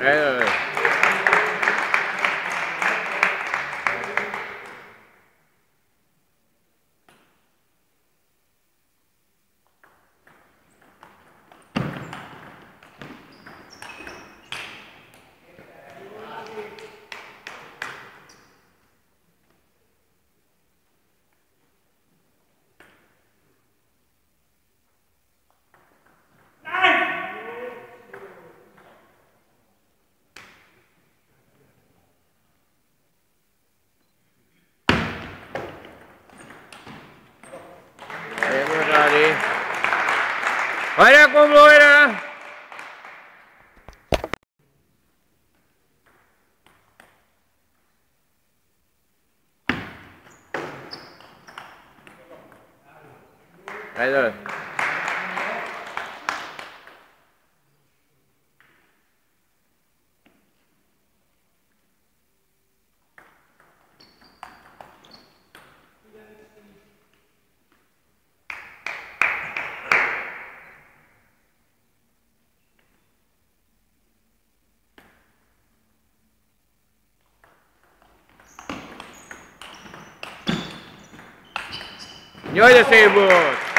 Hey. Para como era. E olha, Seibos!